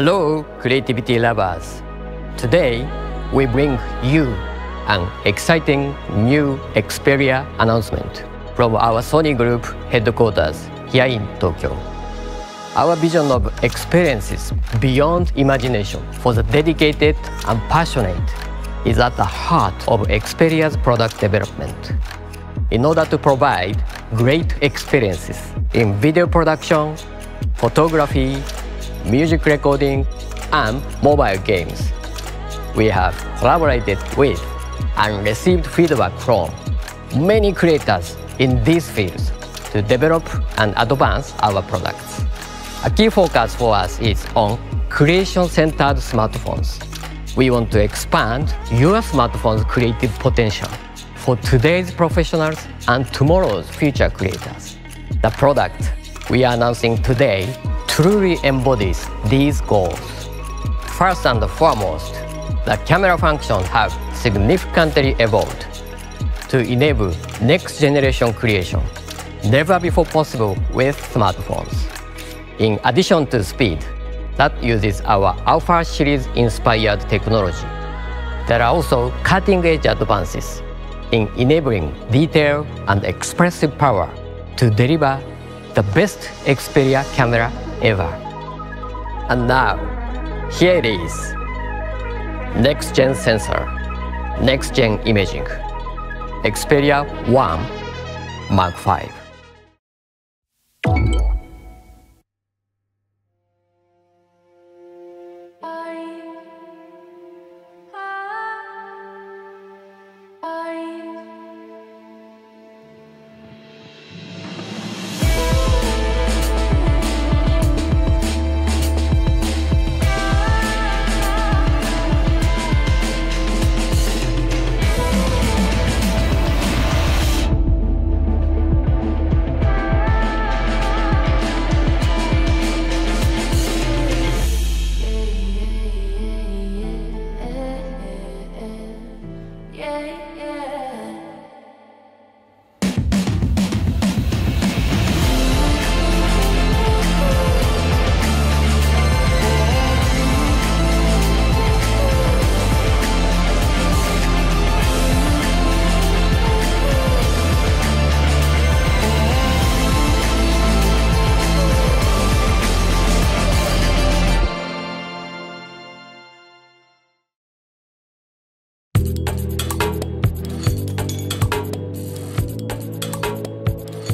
Hello, creativity lovers. Today, we bring you an exciting new Xperia announcement from our Sony Group headquarters here in Tokyo. Our vision of experiences beyond imagination for the dedicated and passionate is at the heart of Xperia's product development. In order to provide great experiences in video production, photography, music recording, and mobile games, we have collaborated with and received feedback from many creators in these fields to develop and advance our products. A key focus for us is on creation-centered smartphones. We want to expand your smartphone's creative potential for today's professionals and tomorrow's future creators. The product we are announcing today truly embodies these goals. First and foremost, the camera functions have significantly evolved to enable next-generation creation, never before possible with smartphones. In addition to speed, that uses our Alpha series inspired technology. There are also cutting-edge advances in enabling detail and expressive power to deliver the best Xperia camera ever. And now, here it is. Next gen sensor, next gen imaging. Xperia 1 Mark 5. yeah.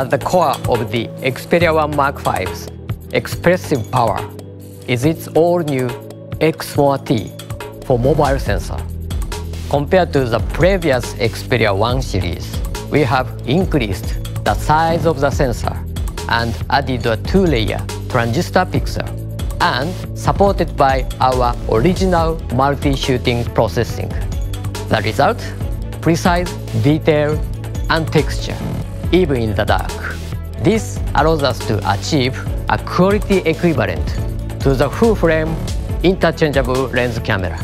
At the core of the Xperia 1 Mark V's expressive power is its all-new Exmor T for mobile sensor. Compared to the previous Xperia 1 series, we have increased the size of the sensor and added a two-layer transistor pixel and supported by our original multi-shooting processing. The result? Precise detail and texture even in the dark. This allows us to achieve a quality equivalent to the full-frame interchangeable lens camera.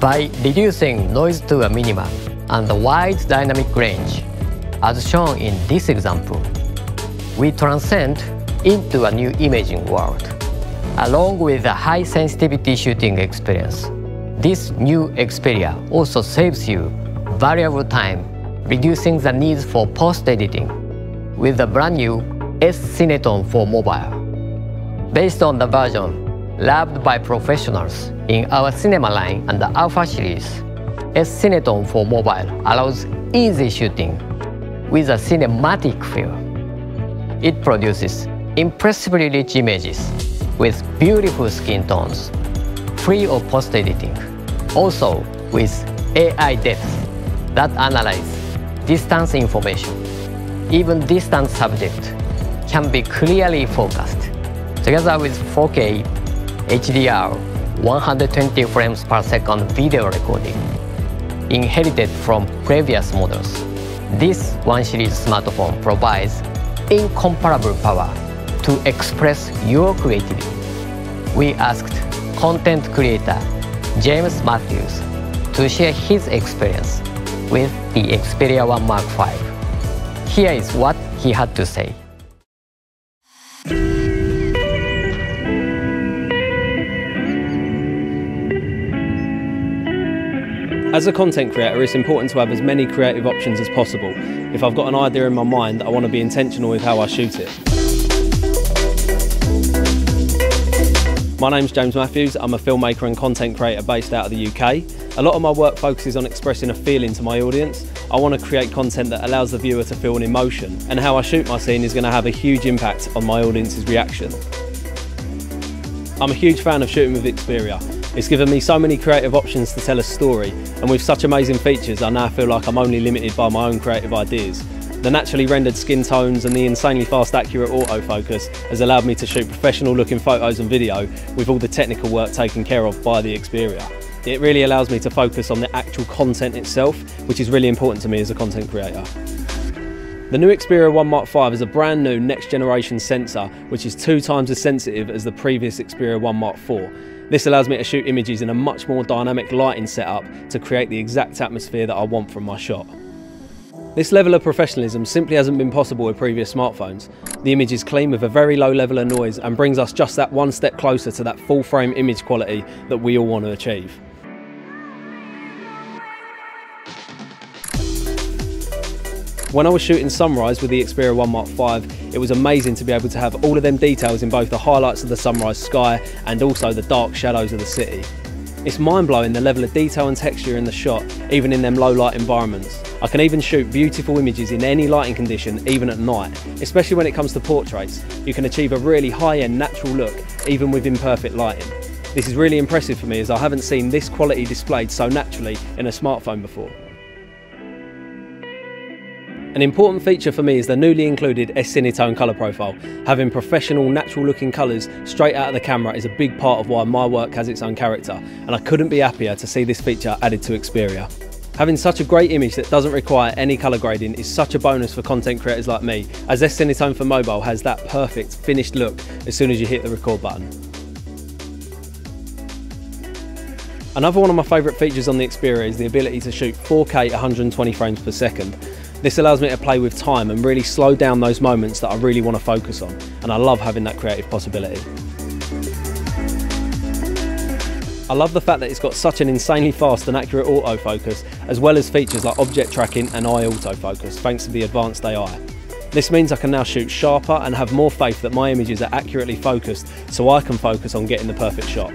By reducing noise to a minimum and the wide dynamic range, as shown in this example, we transcend into a new imaging world. Along with a high sensitivity shooting experience, this new Xperia also saves you valuable time reducing the needs for post-editing with the brand new S-Cinetone for mobile. Based on the version loved by professionals in our cinema line and the Alpha series, S-Cinetone for mobile allows easy shooting with a cinematic feel. It produces impressively rich images with beautiful skin tones, free of post-editing, also with AI depth that analyze distance information. Even distant subject can be clearly focused. Together with 4K HDR 120 frames per second video recording, inherited from previous models, this 1 series smartphone provides incomparable power to express your creativity. We asked content creator James Matthews to share his experience with the Xperia 1 Mark V. Here is what he had to say. As a content creator, it's important to have as many creative options as possible. If I've got an idea in my mind, I want to be intentional with how I shoot it. My name's James Matthews, I'm a filmmaker and content creator based out of the UK. A lot of my work focuses on expressing a feeling to my audience. I want to create content that allows the viewer to feel an emotion, and how I shoot my scene is going to have a huge impact on my audience's reaction. I'm a huge fan of shooting with Xperia. It's given me so many creative options to tell a story, and with such amazing features, I now feel like I'm only limited by my own creative ideas. The naturally rendered skin tones and the insanely fast accurate autofocus has allowed me to shoot professional looking photos and video with all the technical work taken care of by the Xperia. It really allows me to focus on the actual content itself, which is really important to me as a content creator. The new Xperia 1 Mark V is a brand new next generation sensor, which is two times as sensitive as the previous Xperia 1 Mark IV. This allows me to shoot images in a much more dynamic lighting setup to create the exact atmosphere that I want from my shot. This level of professionalism simply hasn't been possible with previous smartphones. The image is clean with a very low level of noise and brings us just that one step closer to that full frame image quality that we all want to achieve. When I was shooting sunrise with the Xperia 1 Mark V, it was amazing to be able to have all of them details in both the highlights of the sunrise sky and also the dark shadows of the city. It's mind blowing the level of detail and texture in the shot, even in them low light environments. I can even shoot beautiful images in any lighting condition, even at night, especially when it comes to portraits. You can achieve a really high end natural look, even with imperfect lighting. This is really impressive for me as I haven't seen this quality displayed so naturally in a smartphone before. An important feature for me is the newly included S-Cinetone colour profile. Having professional, natural looking colours straight out of the camera is a big part of why my work has its own character, and I couldn't be happier to see this feature added to Xperia. Having such a great image that doesn't require any colour grading is such a bonus for content creators like me, as S-Cinetone for mobile has that perfect finished look as soon as you hit the record button. Another one of my favourite features on the Xperia is the ability to shoot 4K 120 frames per second. This allows me to play with time and really slow down those moments that I really want to focus on, and I love having that creative possibility. I love the fact that it's got such an insanely fast and accurate autofocus, as well as features like object tracking and eye autofocus, thanks to the advanced AI. This means I can now shoot sharper and have more faith that my images are accurately focused so I can focus on getting the perfect shot.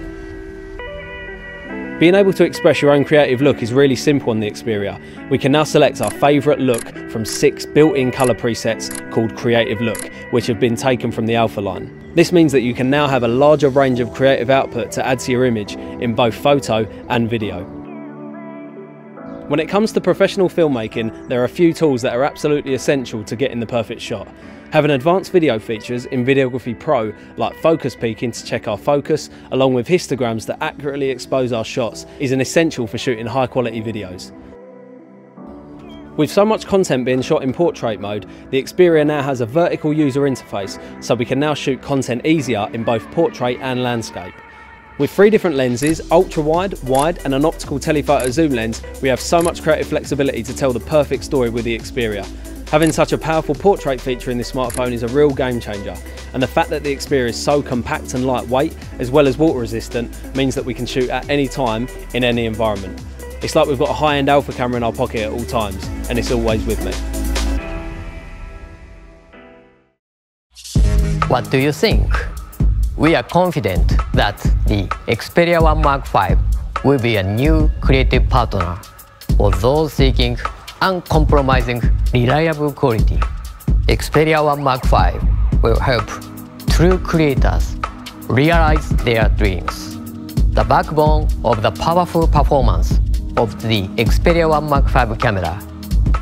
Being able to express your own creative look is really simple on the Xperia. We can now select our favourite look from six built-in colour presets called Creative Look, which have been taken from the Alpha line. This means that you can now have a larger range of creative output to add to your image in both photo and video. When it comes to professional filmmaking, there are a few tools that are absolutely essential to getting the perfect shot. Having advanced video features in Videography Pro, like focus peaking to check our focus, along with histograms that accurately expose our shots, is an essential for shooting high quality videos. With so much content being shot in portrait mode, the Xperia now has a vertical user interface, so we can now shoot content easier in both portrait and landscape. With three different lenses, ultra wide, wide and an optical telephoto zoom lens, we have so much creative flexibility to tell the perfect story with the Xperia. Having such a powerful portrait feature in this smartphone is a real game changer, and the fact that the Xperia is so compact and lightweight, as well as water resistant, means that we can shoot at any time in any environment. It's like we've got a high-end alpha camera in our pocket at all times, and it's always with me. What do you think? We are confident that the Xperia 1 Mark V will be a new creative partner for those seeking uncompromising, reliable quality. Xperia 1 Mark V will help true creators realize their dreams. The backbone of the powerful performance of the Xperia 1 Mark V camera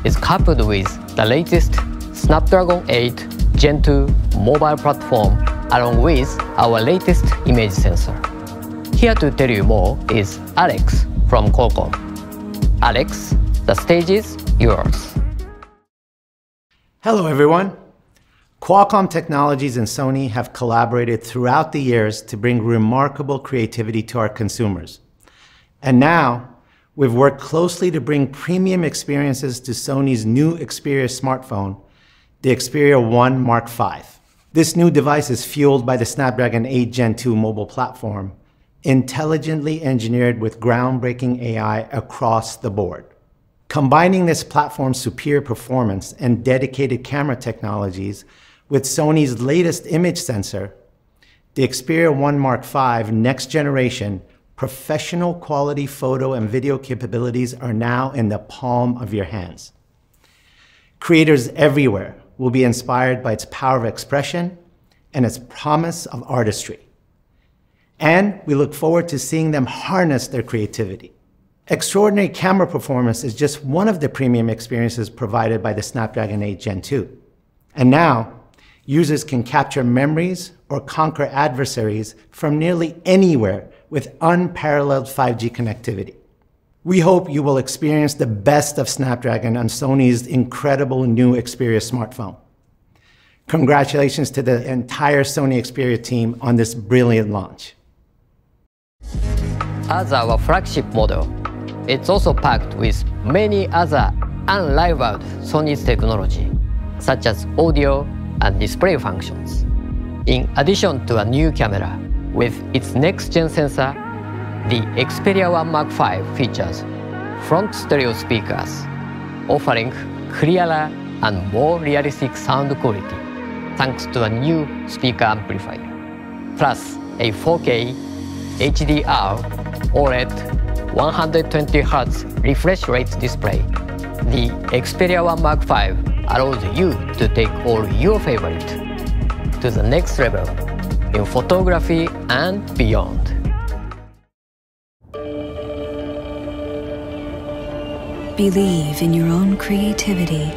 is coupled with the latest Snapdragon 8 Gen 2 mobile platform along with our latest image sensor. Here to tell you more is Alex from Qualcomm. Alex, the stage is yours. Hello, everyone. Qualcomm Technologies and Sony have collaborated throughout the years to bring remarkable creativity to our consumers. And now, we've worked closely to bring premium experiences to Sony's new Xperia smartphone, the Xperia 1 Mark V. This new device is fueled by the Snapdragon 8 Gen 2 mobile platform intelligently engineered with groundbreaking AI across the board. Combining this platform's superior performance and dedicated camera technologies with Sony's latest image sensor, the Xperia 1 Mark V next generation professional quality photo and video capabilities are now in the palm of your hands. Creators everywhere will be inspired by its power of expression and its promise of artistry. And we look forward to seeing them harness their creativity. Extraordinary camera performance is just one of the premium experiences provided by the Snapdragon 8 Gen 2. And now, users can capture memories or conquer adversaries from nearly anywhere with unparalleled 5G connectivity. We hope you will experience the best of Snapdragon on Sony's incredible new Xperia smartphone. Congratulations to the entire Sony Xperia team on this brilliant launch. As our flagship model, it's also packed with many other unrivaled Sony's technology, such as audio and display functions. In addition to a new camera, with its next-gen sensor, the Xperia 1 Mark V features front stereo speakers, offering clearer and more realistic sound quality thanks to a new speaker amplifier, plus a 4K HDR OLED 120Hz refresh rate display. The Xperia 1 Mark V allows you to take all your favorite to the next level in photography and beyond. Believe in your own creativity.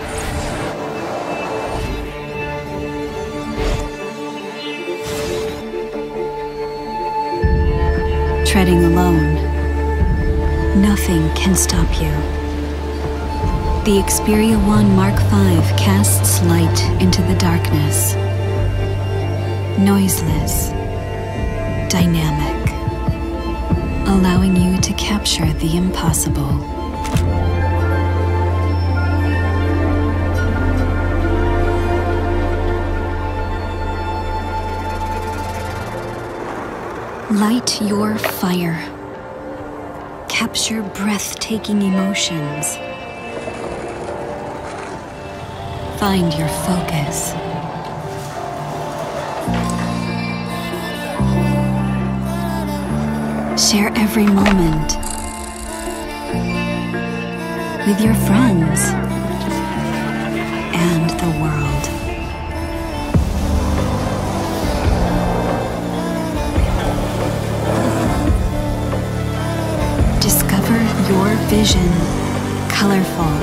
Treading alone, nothing can stop you. The Xperia 1 Mark V casts light into the darkness noiseless, dynamic, allowing you to capture the impossible. Light your fire. Capture breathtaking emotions. Find your focus. Share every moment with your friends and the world. Vision colorful,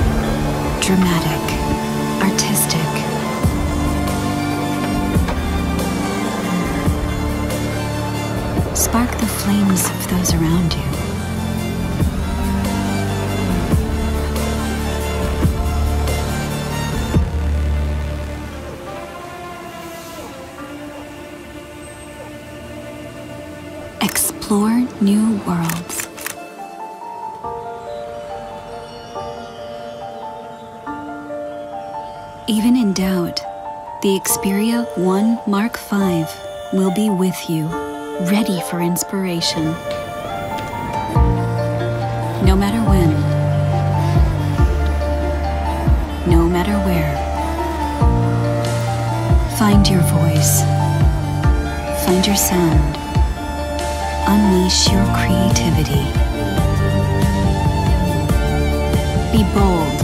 dramatic, artistic. Spark the flames of those around you. Explore new worlds. Even in doubt, the Xperia 1 Mark V will be with you, ready for inspiration. No matter when, no matter where, find your voice, find your sound, unleash your creativity. Be bold.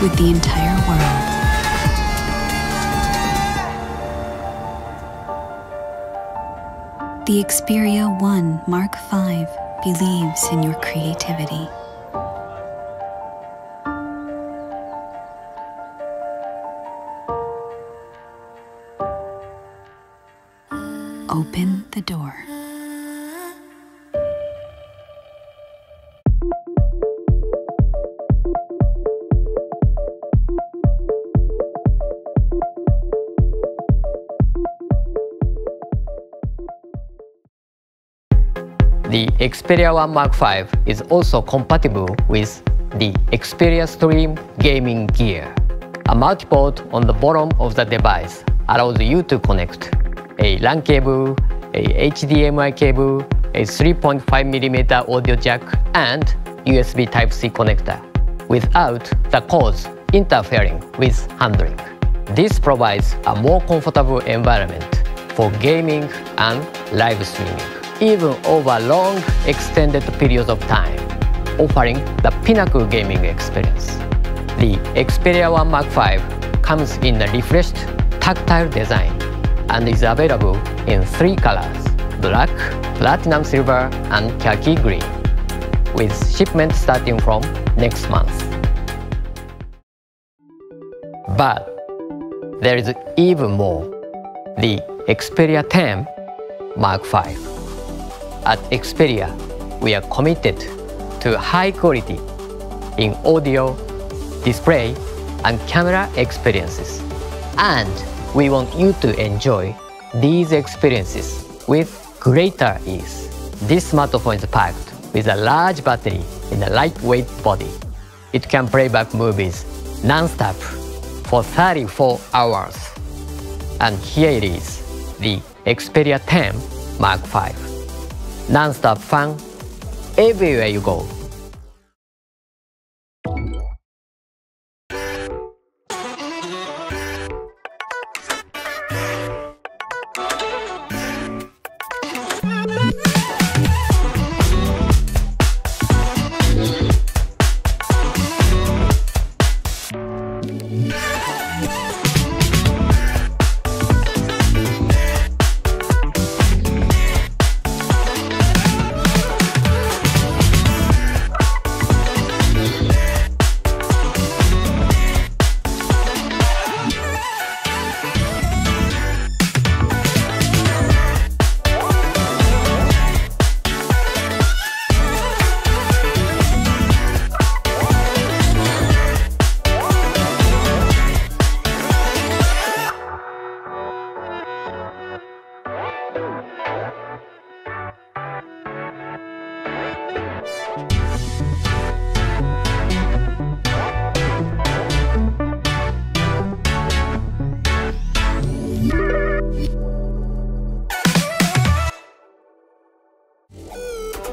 With the entire world. The Xperia 1 Mark V believes in your creativity. open the door. Xperia 1 Mark V is also compatible with the Xperia Stream gaming gear. A multiport on the bottom of the device allows you to connect a LAN cable, a HDMI cable, a 3.5mm audio jack, and USB Type-C connector without the cords interfering with handling. This provides a more comfortable environment for gaming and live streaming even over long extended periods of time, offering the pinnacle gaming experience. The Xperia 1 Mark V comes in a refreshed tactile design and is available in three colors, black, platinum silver, and khaki green, with shipment starting from next month. But there is even more. The Xperia 10 Mark V. At Xperia, we are committed to high quality in audio, display, and camera experiences. And we want you to enjoy these experiences with greater ease. This smartphone is packed with a large battery in a lightweight body. It can play back movies non-stop for 34 hours. And here it is, the Xperia 10 Mark V non-stop fun everywhere you go.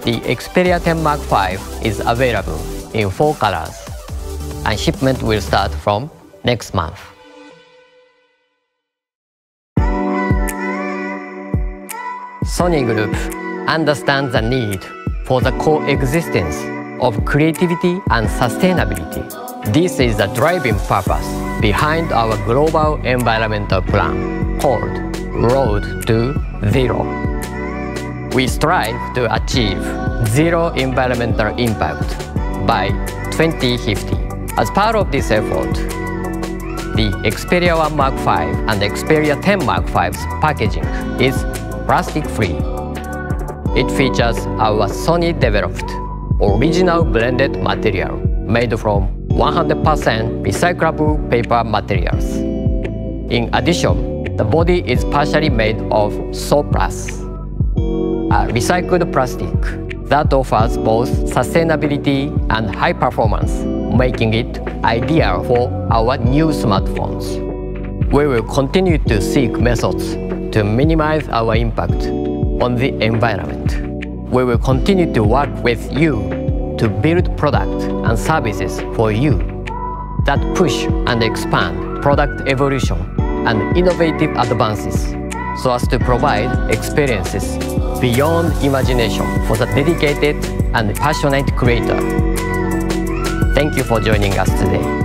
The Xperia 10 Mark V is available in four colors, and shipment will start from next month. Sony Group understands the need for the coexistence of creativity and sustainability. This is the driving purpose behind our global environmental plan called Road to Zero. We strive to achieve zero environmental impact by 2050. As part of this effort, the Xperia 1 Mark 5 and Xperia 10 Mark 5's packaging is plastic-free. It features our Sony-developed original blended material made from 100% recyclable paper materials. In addition, the body is partially made of SORPLAS, a recycled plastic that offers both sustainability and high performance, making it ideal for our new smartphones. We will continue to seek methods to minimize our impact on the environment. We will continue to work with you to build products and services for you that push and expand product evolution and innovative advances so as to provide experiences beyond imagination for the dedicated and passionate creator. Thank you for joining us today.